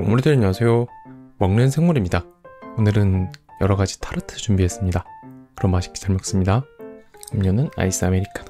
먹물이들 안녕하세요. 먹는 생물입니다. 오늘은 여러 가지 타르트 준비했습니다. 그럼 맛있게 잘 먹습니다. 음료는 아이스 아메리카노.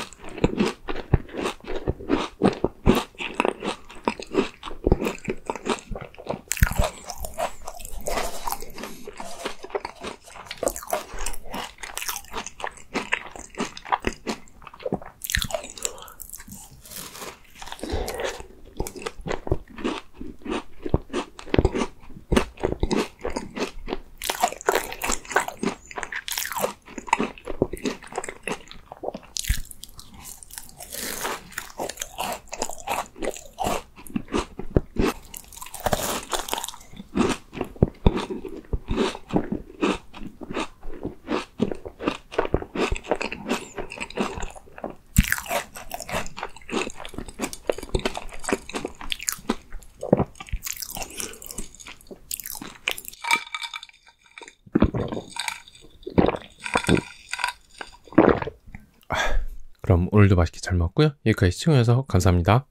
그럼 오늘도 맛있게 잘 먹었고요. 여기까지 시청해주셔서 감사합니다.